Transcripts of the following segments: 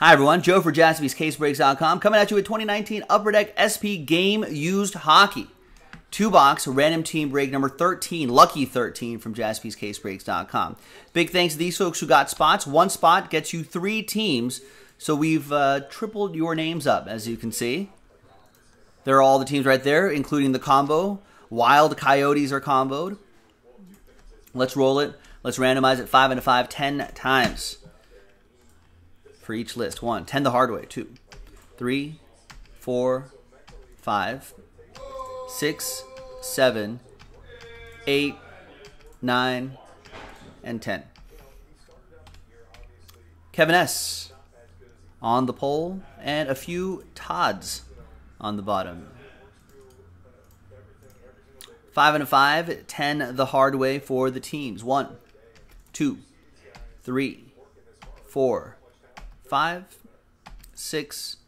Hi, everyone. Joe for jaspyscasebreaks.com coming at you with 2019 Upper Deck SP Game Used Hockey. Two box, random team break number 13, lucky 13 from jaspyscasebreaks.com. Big thanks to these folks who got spots. One spot gets you three teams, so we've uh, tripled your names up, as you can see. There are all the teams right there, including the combo. Wild Coyotes are comboed. Let's roll it. Let's randomize it 5 into 5, 10 times for each list. One, 10 the hard way. Two, three, four, five, six, seven, eight, nine, and 10. Kevin S. on the pole, and a few Todds on the bottom. Five and a five, ten the hard way for the teams. One, two, three, four, five, six,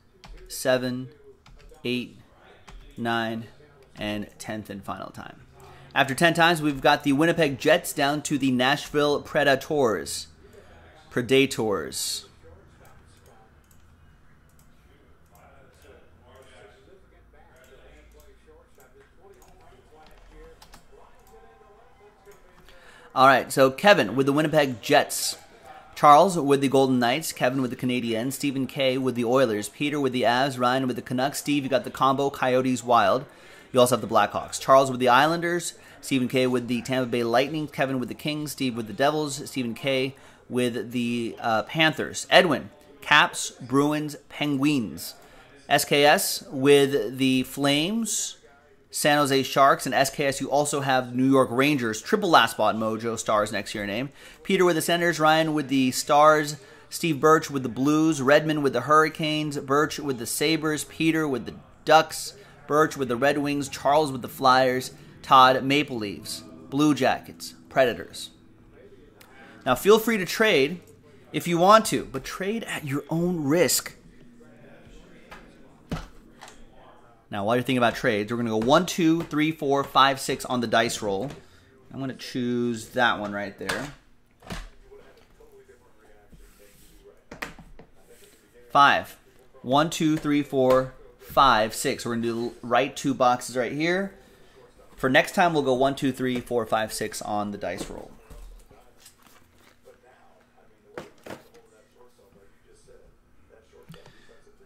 seven, eight, nine, and tenth and final time. After 10 times, we've got the Winnipeg Jets down to the Nashville Predators. Predators. All right, so Kevin with the Winnipeg Jets. Charles with the Golden Knights, Kevin with the Canadiens, Stephen K with the Oilers, Peter with the Avs, Ryan with the Canucks, Steve, you got the combo Coyotes Wild. You also have the Blackhawks. Charles with the Islanders, Stephen K with the Tampa Bay Lightning, Kevin with the Kings, Steve with the Devils, Stephen K with the uh, Panthers. Edwin, Caps, Bruins, Penguins. SKS with the Flames, San Jose Sharks, and SKS. You also have New York Rangers. Triple last spot mojo stars next to your name. Peter with the Senators, Ryan with the Stars, Steve Birch with the Blues, Redmond with the Hurricanes, Birch with the Sabres, Peter with the Ducks, Birch with the Red Wings, Charles with the Flyers, Todd Maple Leafs, Blue Jackets, Predators. Now feel free to trade if you want to, but trade at your own risk. Now, while you're thinking about trades, we're going to go one, two, three, four, five, six on the dice roll. I'm going to choose that one right there. Five. One, two, three, four, five, six. We're going to do right two boxes right here. For next time, we'll go one, two, three, four, five, six on the dice roll.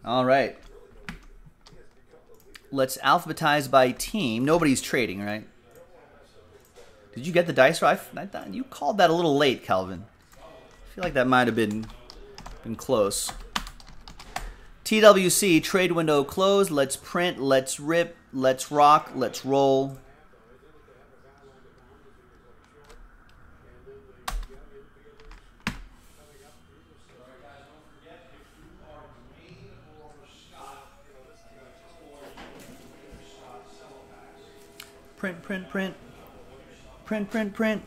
All right. Let's alphabetize by team. Nobody's trading, right? Did you get the dice roll? I, thought you called that a little late, Calvin. I feel like that might have been been close. TWC trade window closed. Let's print. Let's rip. Let's rock. Let's roll. Print, print, print. Print, print,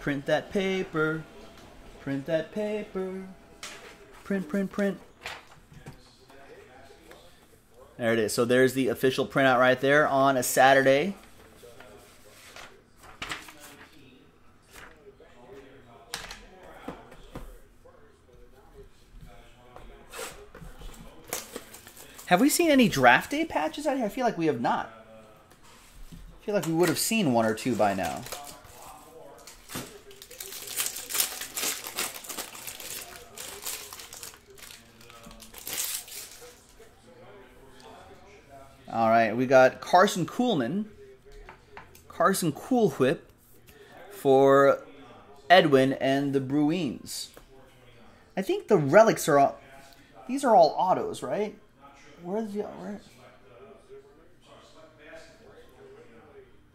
print. That paper. Print that paper. Print, print, print. There it is. So there's the official printout right there on a Saturday. Have we seen any draft day patches out here? I feel like we have not. Feel like we would have seen one or two by now. All right, we got Karson Kuhlman, Carson Cool Whip for Edwin and the Bruins. I think the relics are all, these are all autos, right? Where's the where?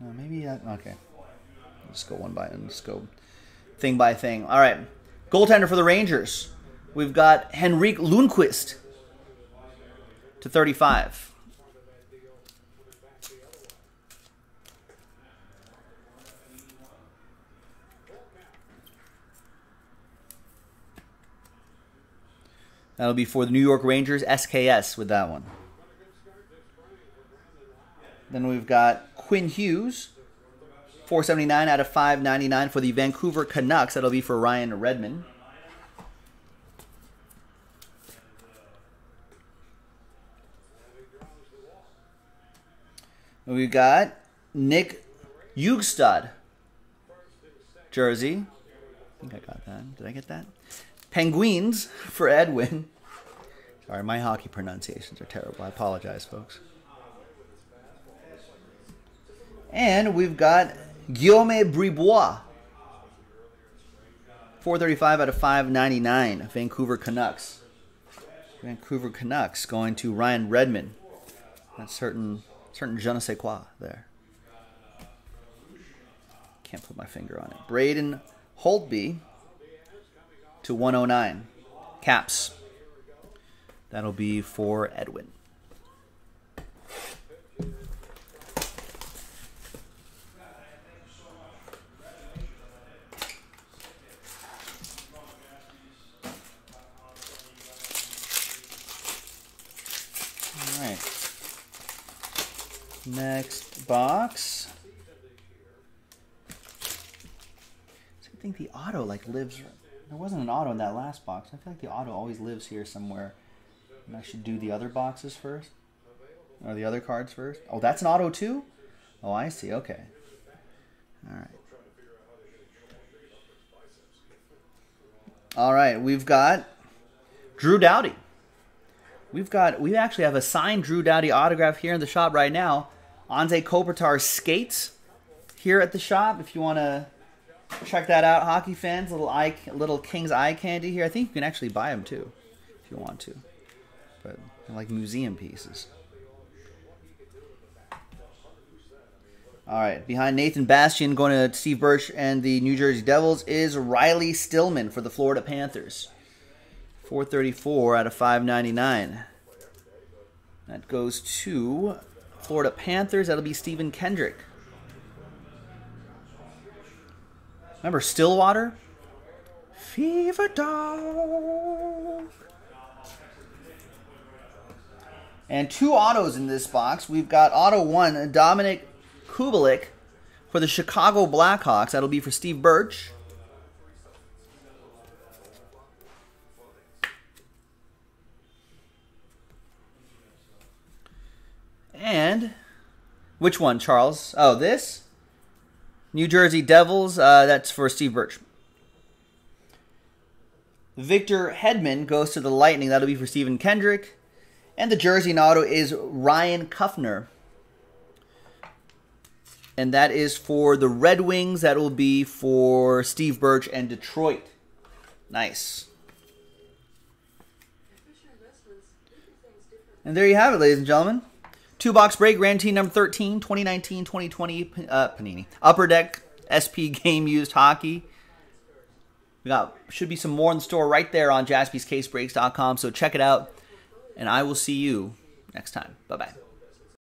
Maybe that. Okay, let's go one by and Let's go thing by thing. All right, goaltender for the Rangers. We've got Henrik Lundqvist to 35. That'll be for the New York Rangers, SKS with that one. Then we've got Quinn Hughes, 479 out of 599 for the Vancouver Canucks. That'll be for Ryan Redmond. We've got Nick Hugstad jersey. I think I got that. Did I get that? Penguins for Edwin. Sorry, my hockey pronunciations are terrible. I apologize, folks. And we've got Guillaume Brisebois. 435 out of 599. Vancouver Canucks. Vancouver Canucks going to Ryan Redmond. That's certain certain je ne sais quoi there. Can't put my finger on it. Braden Holtby to 109. Caps. That'll be for Edwin. All right. Next box. I think the auto like lives. There wasn't an auto in that last box. I feel like the auto always lives here somewhere. And I should do the other boxes first, or the other cards first. Oh, that's an auto too. Oh, I see. Okay. All right. All right. We've got Drew Doughty. We've got we actually have a signed Drew Doughty autograph here in the shop right now. Anze Kopitar skates here at the shop. If you want to check that out, hockey fans, little eye, little King's eye candy here. I think you can actually buy them too, if you want to. But like museum pieces. All right, behind Nathan Bastian, going to Steve Birch and the New Jersey Devils is Riley Stillman for the Florida Panthers. 434 out of 599. That goes to Florida Panthers. That'll be Stephen Kendrick. Remember Stillwater? Fever Dog. And two autos in this box. We've got auto one, Dominik Kubalik for the Chicago Blackhawks. That'll be for Steve Birch. And which one, Charles? Oh, this? New Jersey Devils. Uh, that's for Steve Birch. Victor Hedman goes to the Lightning. That'll be for Stephen Kendrick. And the jersey and auto is Ryan Kuffner. And that is for the Red Wings. That will be for Steve Birch and Detroit. Nice. And there you have it, ladies and gentlemen. Two box break, Grand Team number 13, 2019 2020 uh, Panini. Upper Deck SP game used hockey. We got should be some more in the store right there on jaspyscasebreaks.com. So check it out. And I will see you next time. Bye bye.